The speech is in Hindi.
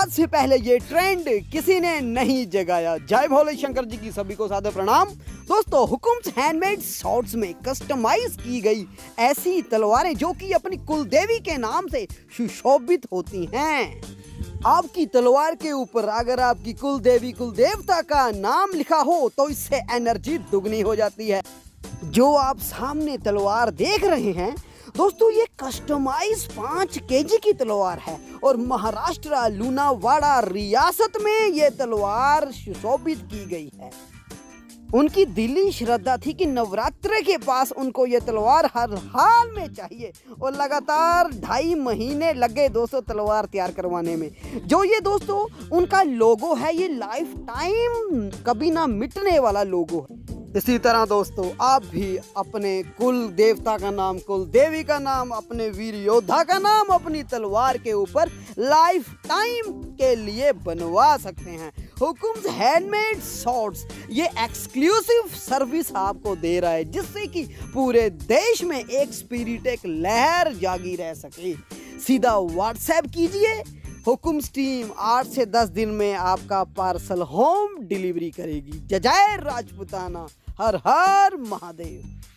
आज से पहले ये ट्रेंड किसी ने नहीं जगाया। जय भोले शंकर जी की सभी को सादर प्रणाम। दोस्तों, हुकुम्स हैंडमेड शॉर्ट्स में कस्टमाइज की गई ऐसी तलवारें जो कि अपनी कुलदेवी के नाम से सुशोभित होती हैं। आपकी तलवार के ऊपर अगर आपकी कुल देवी कुल देवता का नाम लिखा हो तो इससे एनर्जी दुगनी हो जाती है। जो आप सामने तलवार देख रहे हैं दोस्तों, ये कस्टमाइज पाँच केजी की तलवार है और महाराष्ट्र लूनावाड़ा रियासत में ये तलवार सुशोभित की गई है। उनकी दिली श्रद्धा थी कि नवरात्र के पास उनको ये तलवार हर हाल में चाहिए और लगातार ढाई महीने लगे दोस्तों तलवार तैयार करवाने में। जो ये दोस्तों, उनका लोगो है, ये लाइफ टाइम कभी ना मिटने वाला लोगो है। इसी तरह दोस्तों, आप भी अपने कुल देवता का नाम, कुल देवी का नाम, अपने वीर योद्धा का नाम, अपनी तलवार के ऊपर लाइफ टाइम के लिए बनवा सकते हैं। हुकुम्स हैंडमेड शॉर्ट्स ये एक्सक्लूसिव सर्विस आपको दे रहा है, जिससे कि पूरे देश में एक स्पिरिट एक लहर जागी रह सके। सीधा व्हाट्सएप कीजिए हुकुम्स स्टीम आठ से दस दिन में आपका पार्सल होम डिलीवरी करेगी। जजायर राजपुताना। हर हर महादेव।